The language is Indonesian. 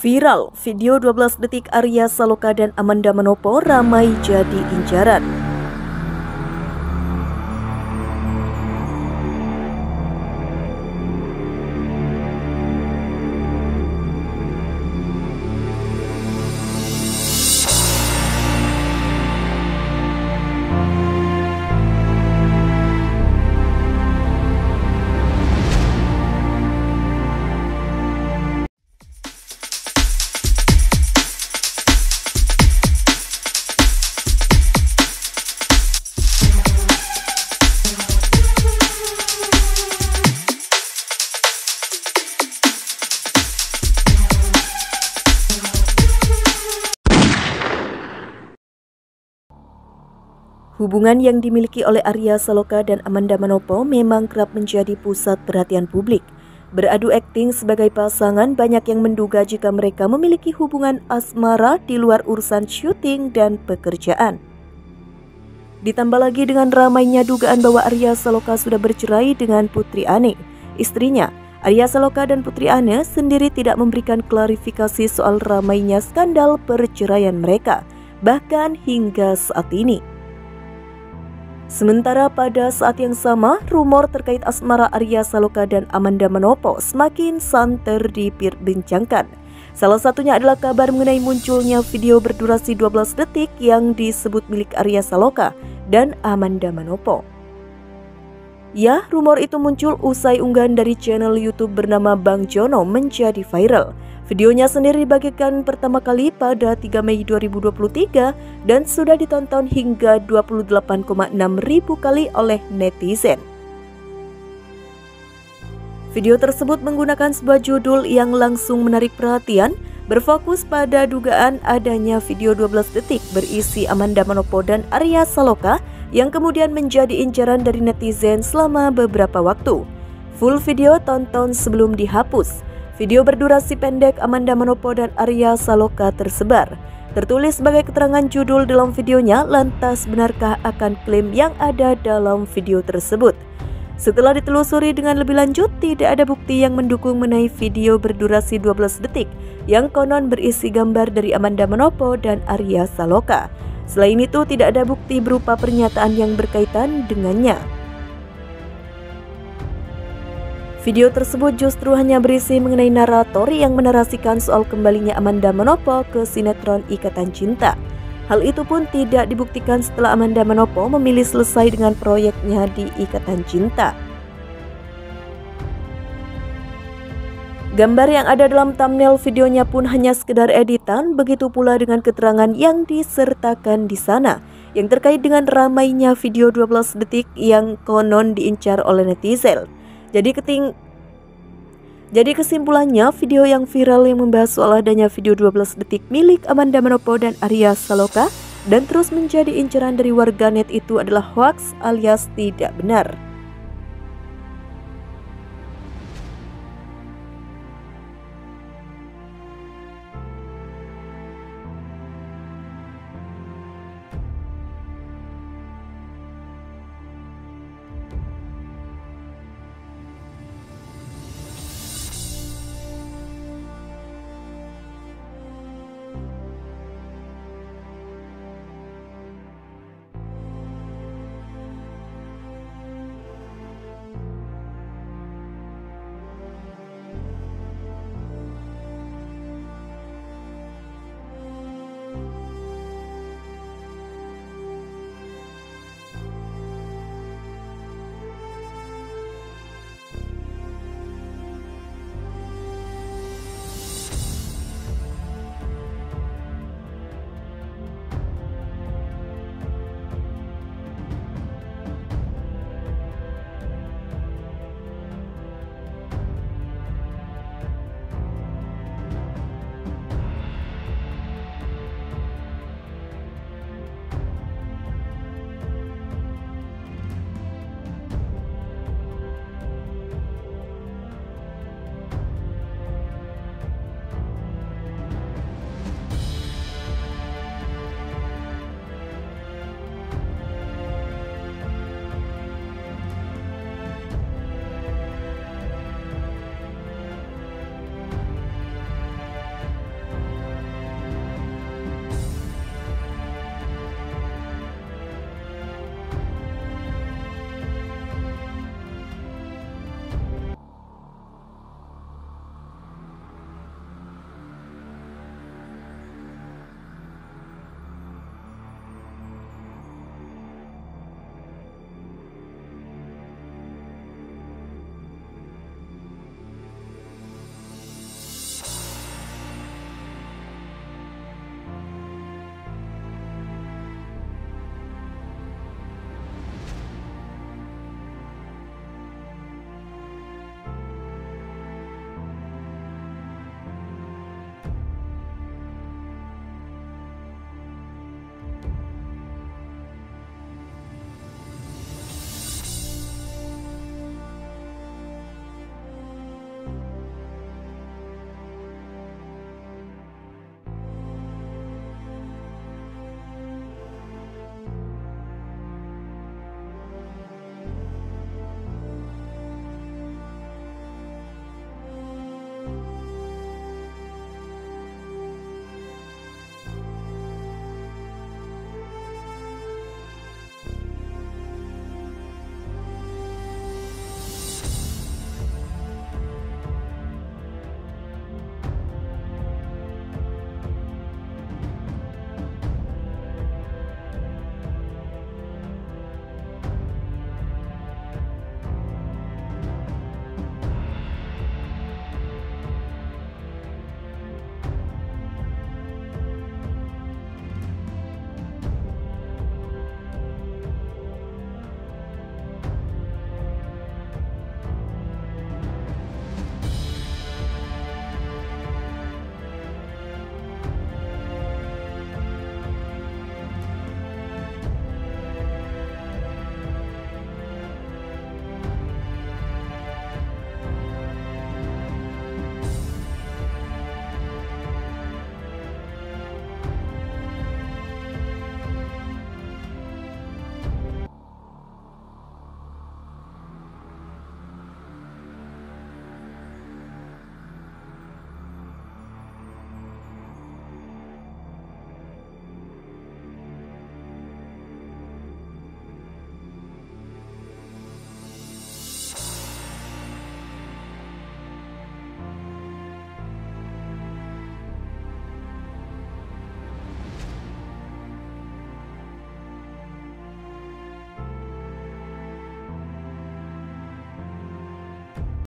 Viral, video 12 detik Arya Saloka dan Amanda Manopo ramai jadi incaran. Hubungan yang dimiliki oleh Arya Saloka dan Amanda Manopo memang kerap menjadi pusat perhatian publik. Beradu akting sebagai pasangan, banyak yang menduga jika mereka memiliki hubungan asmara di luar urusan syuting dan pekerjaan. Ditambah lagi dengan ramainya dugaan bahwa Arya Saloka sudah bercerai dengan Putri Ane, istrinya. Arya Saloka dan Putri Ane sendiri tidak memberikan klarifikasi soal ramainya skandal perceraian mereka, bahkan hingga saat ini. Sementara pada saat yang sama, rumor terkait asmara Arya Saloka dan Amanda Manopo semakin santer diperbincangkan. Salah satunya adalah kabar mengenai munculnya video berdurasi 12 detik yang disebut milik Arya Saloka dan Amanda Manopo. Ya, rumor itu muncul usai unggahan dari channel YouTube bernama Bang Jono menjadi viral. Videonya sendiri dibagikan pertama kali pada 3 Mei 2023 dan sudah ditonton hingga 28,6 ribu kali oleh netizen. Video tersebut menggunakan sebuah judul yang langsung menarik perhatian, berfokus pada dugaan adanya video 12 detik berisi Amanda Manopo dan Arya Saloka yang kemudian menjadi incaran dari netizen selama beberapa waktu. Full video tonton sebelum dihapus. Video berdurasi pendek Amanda Manopo dan Arya Saloka tersebar. Tertulis sebagai keterangan judul dalam videonya, lantas benarkah akan klaim yang ada dalam video tersebut? Setelah ditelusuri dengan lebih lanjut, tidak ada bukti yang mendukung mengenai video berdurasi 12 detik yang konon berisi gambar dari Amanda Manopo dan Arya Saloka. Selain itu, tidak ada bukti berupa pernyataan yang berkaitan dengannya. Video tersebut justru hanya berisi mengenai narator yang menarasikan soal kembalinya Amanda Manopo ke sinetron Ikatan Cinta. Hal itu pun tidak dibuktikan setelah Amanda Manopo memilih selesai dengan proyeknya di Ikatan Cinta. Gambar yang ada dalam thumbnail videonya pun hanya sekedar editan, begitu pula dengan keterangan yang disertakan di sana yang terkait dengan ramainya video 12 detik yang konon diincar oleh netizen. Jadi keting jadi kesimpulannya, video yang viral yang membahas soal adanya video 12 detik milik Amanda Manopo dan Arya Saloka dan terus menjadi inceran dari warganet itu adalah hoax alias tidak benar.